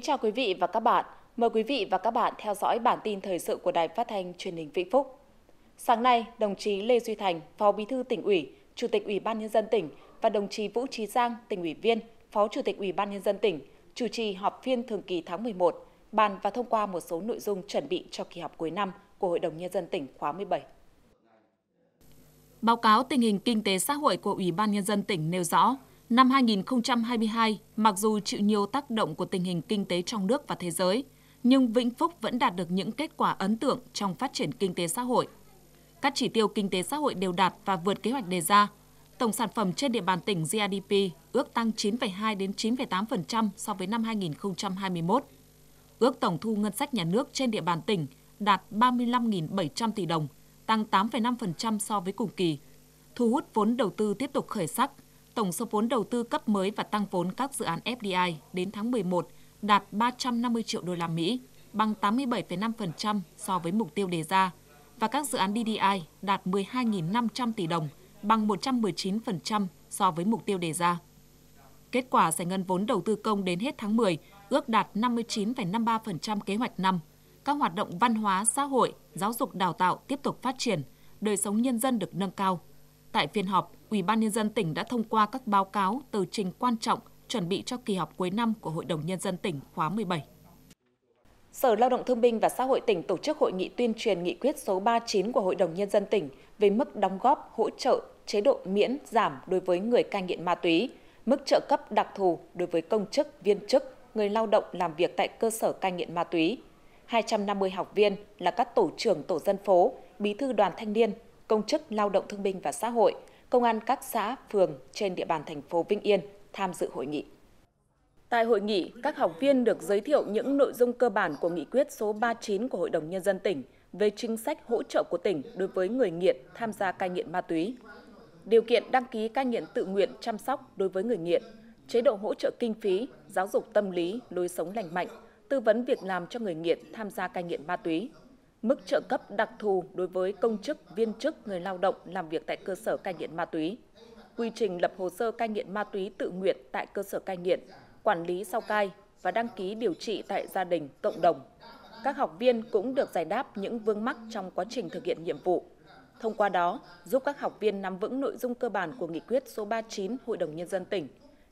Kính chào quý vị và các bạn. Mời quý vị và các bạn theo dõi bản tin thời sự của Đài Phát thanh Truyền hình Vĩnh Phúc. Sáng nay, đồng chí Lê Duy Thành, Phó Bí thư tỉnh ủy, Chủ tịch Ủy ban nhân dân tỉnh và đồng chí Vũ Trí Giang, tỉnh ủy viên, Phó Chủ tịch Ủy ban nhân dân tỉnh chủ trì họp phiên thường kỳ tháng 11, bàn và thông qua một số nội dung chuẩn bị cho kỳ họp cuối năm của Hội đồng nhân dân tỉnh khóa 17. Báo cáo tình hình kinh tế xã hội của Ủy ban nhân dân tỉnh nêu rõ, năm 2022, mặc dù chịu nhiều tác động của tình hình kinh tế trong nước và thế giới, nhưng Vĩnh Phúc vẫn đạt được những kết quả ấn tượng trong phát triển kinh tế xã hội. Các chỉ tiêu kinh tế xã hội đều đạt và vượt kế hoạch đề ra. Tổng sản phẩm trên địa bàn tỉnh GDP ước tăng 9,2 đến 9,8% so với năm 2021. Ước tổng thu ngân sách nhà nước trên địa bàn tỉnh đạt 35.700 tỷ đồng, tăng 8,5% so với cùng kỳ. Thu hút vốn đầu tư tiếp tục khởi sắc. Tổng số vốn đầu tư cấp mới và tăng vốn các dự án FDI đến tháng 11 đạt 350 triệu đô la Mỹ, bằng 87,5% so với mục tiêu đề ra, và các dự án DDI đạt 12.500 tỷ đồng, bằng 119% so với mục tiêu đề ra. Kết quả giải ngân vốn đầu tư công đến hết tháng 10 ước đạt 59,53% kế hoạch năm. Các hoạt động văn hóa, xã hội, giáo dục đào tạo tiếp tục phát triển, đời sống nhân dân được nâng cao. Tại phiên họp, Ủy ban nhân dân tỉnh đã thông qua các báo cáo, tờ trình quan trọng chuẩn bị cho kỳ họp cuối năm của Hội đồng nhân dân tỉnh khóa 17. Sở Lao động Thương binh và Xã hội tỉnh tổ chức hội nghị tuyên truyền nghị quyết số 39 của Hội đồng nhân dân tỉnh về mức đóng góp hỗ trợ chế độ miễn giảm đối với người cai nghiện ma túy, mức trợ cấp đặc thù đối với công chức, viên chức, người lao động làm việc tại cơ sở cai nghiện ma túy. 250 học viên là các tổ trưởng tổ dân phố, bí thư đoàn thanh niên, công chức lao động thương binh và xã hội, công an các xã, phường trên địa bàn thành phố Vĩnh Yên tham dự hội nghị. Tại hội nghị, các học viên được giới thiệu những nội dung cơ bản của nghị quyết số 39 của Hội đồng Nhân dân tỉnh về chính sách hỗ trợ của tỉnh đối với người nghiện tham gia cai nghiện ma túy. Điều kiện đăng ký cai nghiện tự nguyện chăm sóc đối với người nghiện, chế độ hỗ trợ kinh phí, giáo dục tâm lý, lối sống lành mạnh, tư vấn việc làm cho người nghiện tham gia cai nghiện ma túy, mức trợ cấp đặc thù đối với công chức, viên chức, người lao động làm việc tại cơ sở cai nghiện ma túy, quy trình lập hồ sơ cai nghiện ma túy tự nguyện tại cơ sở cai nghiện, quản lý sau cai và đăng ký điều trị tại gia đình, cộng đồng. Các học viên cũng được giải đáp những vướng mắc trong quá trình thực hiện nhiệm vụ. Thông qua đó, giúp các học viên nắm vững nội dung cơ bản của nghị quyết số 39 Hội đồng Nhân dân tỉnh,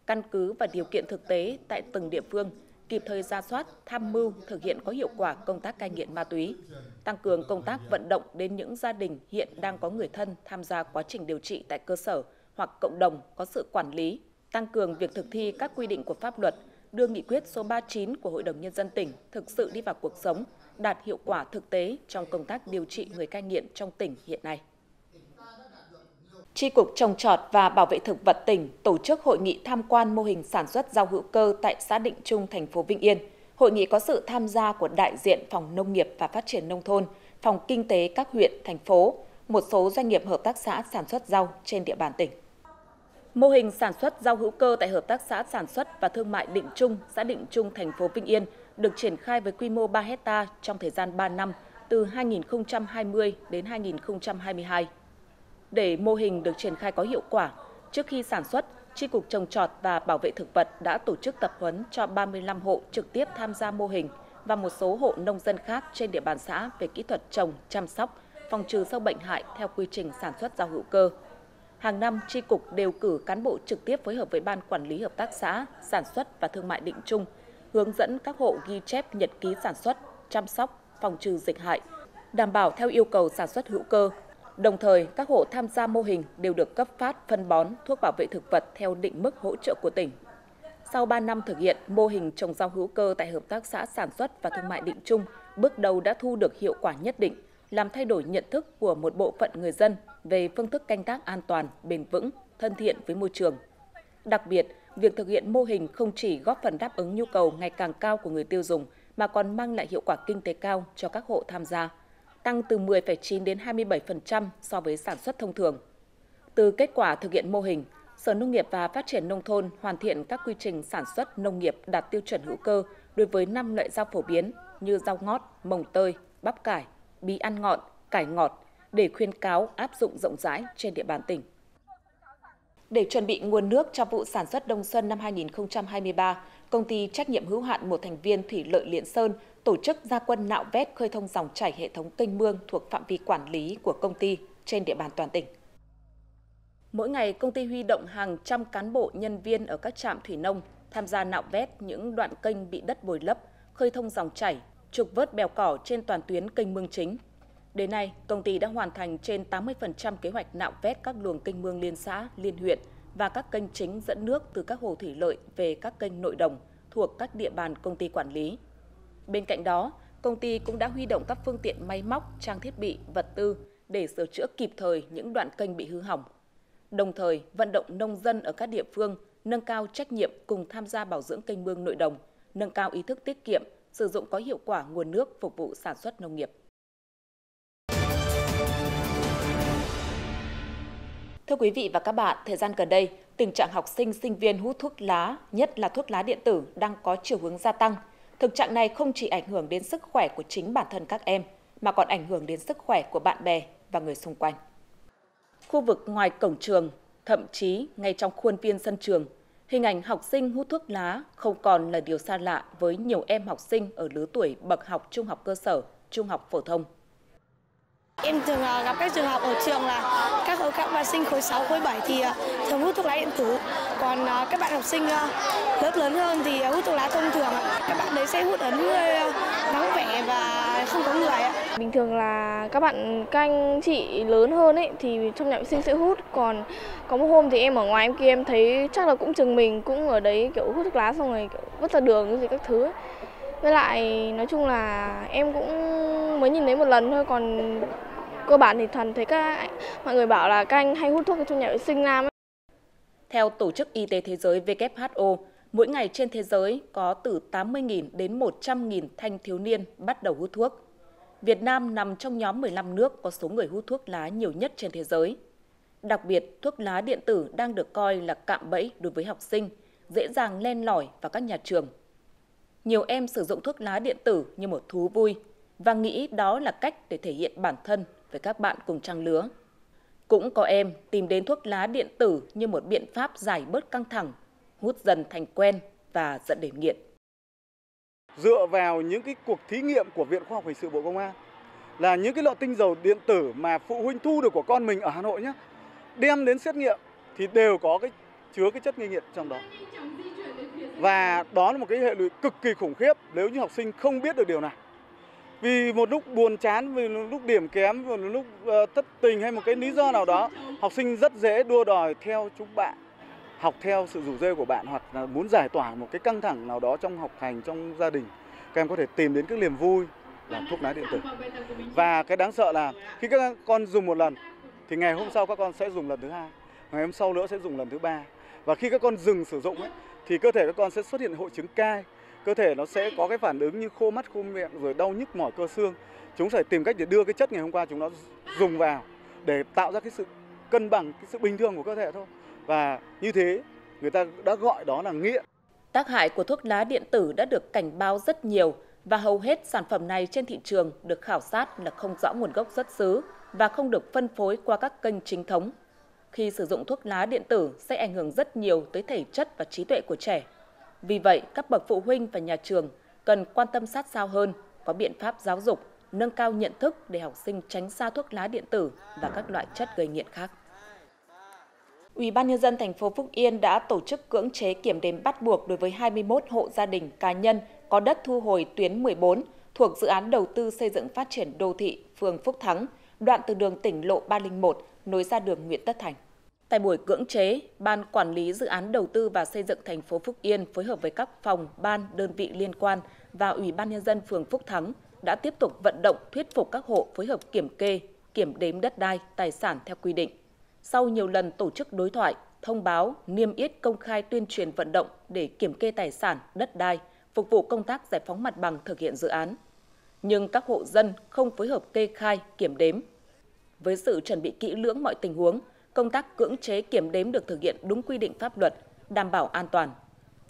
căn cứ và điều kiện thực tế tại từng địa phương, kịp thời ra soát, tham mưu, thực hiện có hiệu quả công tác cai nghiện ma túy, tăng cường công tác vận động đến những gia đình hiện đang có người thân tham gia quá trình điều trị tại cơ sở hoặc cộng đồng có sự quản lý, tăng cường việc thực thi các quy định của pháp luật, đưa nghị quyết số 39 của Hội đồng Nhân dân tỉnh thực sự đi vào cuộc sống, đạt hiệu quả thực tế trong công tác điều trị người cai nghiện trong tỉnh hiện nay. Tri Cục Trồng Trọt và Bảo vệ Thực vật tỉnh tổ chức hội nghị tham quan mô hình sản xuất rau hữu cơ tại xã Định Trung, thành phố Vĩnh Yên. Hội nghị có sự tham gia của đại diện Phòng Nông nghiệp và Phát triển Nông thôn, Phòng Kinh tế các huyện, thành phố, một số doanh nghiệp hợp tác xã sản xuất rau trên địa bàn tỉnh. Mô hình sản xuất rau hữu cơ tại Hợp tác xã Sản xuất và Thương mại Định Trung, xã Định Trung, thành phố Vĩnh Yên được triển khai với quy mô 3 hecta trong thời gian 3 năm, từ 2020 đến 2022. Để mô hình được triển khai có hiệu quả, trước khi sản xuất, Tri Cục Trồng Trọt và Bảo vệ Thực vật đã tổ chức tập huấn cho 35 hộ trực tiếp tham gia mô hình và một số hộ nông dân khác trên địa bàn xã về kỹ thuật trồng, chăm sóc, phòng trừ sâu bệnh hại theo quy trình sản xuất rau hữu cơ. Hàng năm, Tri Cục đều cử cán bộ trực tiếp phối hợp với Ban Quản lý Hợp tác xã, Sản xuất và Thương mại Định Trung, hướng dẫn các hộ ghi chép nhật ký sản xuất, chăm sóc, phòng trừ dịch hại, đảm bảo theo yêu cầu sản xuất hữu cơ. Đồng thời, các hộ tham gia mô hình đều được cấp phát phân bón, thuốc bảo vệ thực vật theo định mức hỗ trợ của tỉnh. Sau 3 năm thực hiện mô hình trồng rau hữu cơ tại Hợp tác xã Sản xuất và Thương mại Định Trung, bước đầu đã thu được hiệu quả nhất định, làm thay đổi nhận thức của một bộ phận người dân về phương thức canh tác an toàn, bền vững, thân thiện với môi trường. Đặc biệt, việc thực hiện mô hình không chỉ góp phần đáp ứng nhu cầu ngày càng cao của người tiêu dùng mà còn mang lại hiệu quả kinh tế cao cho các hộ tham gia, tăng từ 10,9 đến 27% so với sản xuất thông thường. Từ kết quả thực hiện mô hình, Sở Nông nghiệp và Phát triển Nông thôn hoàn thiện các quy trình sản xuất nông nghiệp đạt tiêu chuẩn hữu cơ đối với 5 loại rau phổ biến như rau ngót, mồng tơi, bắp cải, bí ăn ngọt, cải ngọt để khuyên cáo áp dụng rộng rãi trên địa bàn tỉnh. Để chuẩn bị nguồn nước cho vụ sản xuất đông xuân năm 2023, công ty trách nhiệm hữu hạn một thành viên Thủy lợi Liên Sơn tổ chức gia quân nạo vét khơi thông dòng chảy hệ thống kênh mương thuộc phạm vi quản lý của công ty trên địa bàn toàn tỉnh. Mỗi ngày, công ty huy động hàng trăm cán bộ nhân viên ở các trạm thủy nông tham gia nạo vét những đoạn kênh bị đất bồi lấp, khơi thông dòng chảy, trục vớt bèo cỏ trên toàn tuyến kênh mương chính. Đến nay, công ty đã hoàn thành trên 80% kế hoạch nạo vét các luồng kênh mương liên xã, liên huyện và các kênh chính dẫn nước từ các hồ thủy lợi về các kênh nội đồng thuộc các địa bàn công ty quản lý. Bên cạnh đó, công ty cũng đã huy động các phương tiện máy móc, trang thiết bị, vật tư để sửa chữa kịp thời những đoạn kênh bị hư hỏng. Đồng thời, vận động nông dân ở các địa phương nâng cao trách nhiệm cùng tham gia bảo dưỡng kênh mương nội đồng, nâng cao ý thức tiết kiệm, sử dụng có hiệu quả nguồn nước phục vụ sản xuất nông nghiệp. Thưa quý vị và các bạn, thời gian gần đây, tình trạng học sinh, sinh viên hút thuốc lá, nhất là thuốc lá điện tử, đang có chiều hướng gia tăng. Thực trạng này không chỉ ảnh hưởng đến sức khỏe của chính bản thân các em, mà còn ảnh hưởng đến sức khỏe của bạn bè và người xung quanh. Khu vực ngoài cổng trường, thậm chí ngay trong khuôn viên sân trường, hình ảnh học sinh hút thuốc lá không còn là điều xa lạ với nhiều em học sinh ở lứa tuổi bậc học trung học cơ sở, trung học phổ thông. Em thường à, gặp các trường học ở trường là các các bạn sinh khối 6, khối 7 thì à, thường hút thuốc lá điện tử. Còn à, các bạn học sinh lớp lớn hơn thì hút thuốc lá thông thường. Các bạn đấy sẽ hút ở nơi vắng vẻ và không có người. Bình thường là các bạn canh chị lớn hơn ấy thì trong nhà vệ sinh sẽ hút. Còn có một hôm thì em ở ngoài em kia em thấy chắc là cũng chừng mình cũng ở đấy kiểu hút thuốc lá xong rồi kiểu vứt ra đường gì các thứ ấy. Với lại nói chung là em cũng mới nhìn thấy một lần thôi còn cơ bản thì toàn thấy các mọi người bảo là các anh hay hút thuốc trong nhà vệ sinh nam. Theo Tổ chức Y tế Thế giới WHO, mỗi ngày trên thế giới có từ 80.000 đến 100.000 thanh thiếu niên bắt đầu hút thuốc. Việt Nam nằm trong nhóm 15 nước có số người hút thuốc lá nhiều nhất trên thế giới. Đặc biệt, thuốc lá điện tử đang được coi là cạm bẫy đối với học sinh, dễ dàng len lỏi vào các nhà trường. Nhiều em sử dụng thuốc lá điện tử như một thú vui và nghĩ đó là cách để thể hiện bản thân với các bạn cùng trang lứa. Cũng có em tìm đến thuốc lá điện tử như một biện pháp giải bớt căng thẳng, hút dần thành quen và dẫn đến nghiện. Dựa vào những cái cuộc thí nghiệm của Viện Khoa học Hình sự Bộ Công an là những cái lọ tinh dầu điện tử mà phụ huynh thu được của con mình ở Hà Nội nhé, đem đến xét nghiệm thì đều có cái chứa cái chất gây nghiện trong đó. Và đó là một cái hệ lụy cực kỳ khủng khiếp nếu như học sinh không biết được điều này vì một lúc buồn chán vì một lúc điểm kém vì một lúc ờ, thất tình hay một cái lý do nào đó học sinh rất dễ đua đòi theo chúng bạn học theo sự rủ rê của bạn hoặc là muốn giải tỏa một cái căng thẳng nào đó trong học hành trong gia đình. Các em có thể tìm đến các niềm vui là thuốc lá điện tử. Và cái đáng sợ là khi các con dùng một lần thì ngày hôm sau các con sẽ dùng lần thứ hai ngày hôm sau nữa sẽ dùng lần thứ ba. Và khi các con dừng sử dụng ấy, thì cơ thể các con sẽ xuất hiện hội chứng cai cơ thể nó sẽ có cái phản ứng như khô mắt, khô miệng, rồi đau nhức mỏi cơ xương chúng phải tìm cách để đưa cái chất ngày hôm qua chúng nó dùng vào để tạo ra cái sự cân bằng, cái sự bình thường của cơ thể thôi và như thế, người ta đã gọi đó là nghiện tác hại của thuốc lá điện tử đã được cảnh báo rất nhiều và hầu hết sản phẩm này trên thị trường được khảo sát là không rõ nguồn gốc xuất xứ và không được phân phối qua các kênh chính thống. Khi sử dụng thuốc lá điện tử sẽ ảnh hưởng rất nhiều tới thể chất và trí tuệ của trẻ. Vì vậy, các bậc phụ huynh và nhà trường cần quan tâm sát sao hơn, có biện pháp giáo dục, nâng cao nhận thức để học sinh tránh xa thuốc lá điện tử và các loại chất gây nghiện khác. Ủy ban nhân dân thành phố Phúc Yên đã tổ chức cưỡng chế kiểm đếm bắt buộc đối với 21 hộ gia đình cá nhân có đất thu hồi tuyến 14 thuộc dự án đầu tư xây dựng phát triển đô thị phường Phúc Thắng, đoạn từ đường tỉnh lộ 301 nối ra đường Nguyễn Tất Thành. Tại buổi cưỡng chế, Ban Quản lý Dự án Đầu tư và Xây dựng thành phố Phúc Yên phối hợp với các phòng, ban, đơn vị liên quan và Ủy ban Nhân dân phường Phúc Thắng đã tiếp tục vận động thuyết phục các hộ phối hợp kiểm kê, kiểm đếm đất đai, tài sản theo quy định. Sau nhiều lần tổ chức đối thoại, thông báo, niêm yết công khai tuyên truyền vận động để kiểm kê tài sản, đất đai, phục vụ công tác giải phóng mặt bằng thực hiện dự án. Nhưng các hộ dân không phối hợp kê khai, kiểm đếm. Với sự chuẩn bị kỹ lưỡng mọi tình huống, công tác cưỡng chế kiểm đếm được thực hiện đúng quy định pháp luật, đảm bảo an toàn.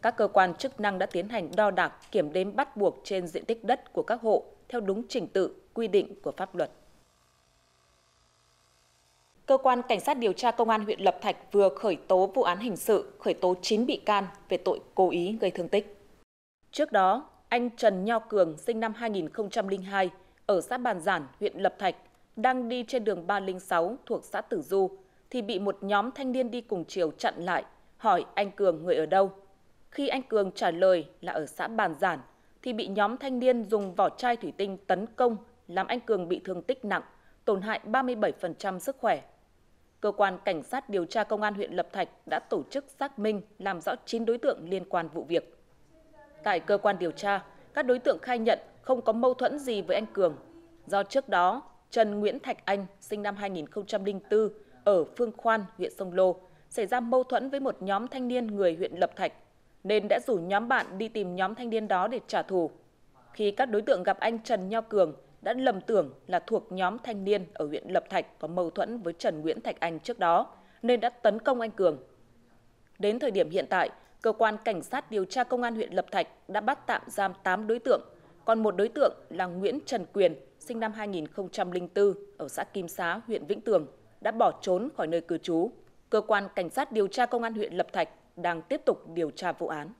Các cơ quan chức năng đã tiến hành đo đạc, kiểm đếm bắt buộc trên diện tích đất của các hộ theo đúng trình tự, quy định của pháp luật. Cơ quan Cảnh sát điều tra Công an huyện Lập Thạch vừa khởi tố vụ án hình sự, khởi tố 9 bị can về tội cố ý gây thương tích. Trước đó, anh Trần Nho Cường, sinh năm 2002, ở xã Bàn Giản, huyện Lập Thạch, đang đi trên đường 306 thuộc xã Tử Du, thì bị một nhóm thanh niên đi cùng chiều chặn lại, hỏi anh Cường người ở đâu. Khi anh Cường trả lời là ở xã Bàn Giản, thì bị nhóm thanh niên dùng vỏ chai thủy tinh tấn công, làm anh Cường bị thương tích nặng, tổn hại 37% sức khỏe. Cơ quan Cảnh sát điều tra Công an huyện Lập Thạch đã tổ chức xác minh làm rõ 9 đối tượng liên quan vụ việc. Tại cơ quan điều tra, các đối tượng khai nhận không có mâu thuẫn gì với anh Cường. Do trước đó, Trần Nguyễn Thạch Anh, sinh năm 2004, ở Phương Khoan, huyện Sông Lô, xảy ra mâu thuẫn với một nhóm thanh niên người huyện Lập Thạch, nên đã rủ nhóm bạn đi tìm nhóm thanh niên đó để trả thù. Khi các đối tượng gặp anh Trần Nho Cường, đã lầm tưởng là thuộc nhóm thanh niên ở huyện Lập Thạch có mâu thuẫn với Trần Nguyễn Thạch Anh trước đó, nên đã tấn công anh Cường. Đến thời điểm hiện tại, cơ quan cảnh sát điều tra công an huyện Lập Thạch đã bắt tạm giam 8 đối tượng, còn một đối tượng là Nguyễn Trần Quyền, sinh năm 2004 ở xã Kim Xá, huyện Vĩnh Tường, đã bỏ trốn khỏi nơi cư trú. Cơ quan cảnh sát điều tra công an huyện Lập Thạch đang tiếp tục điều tra vụ án.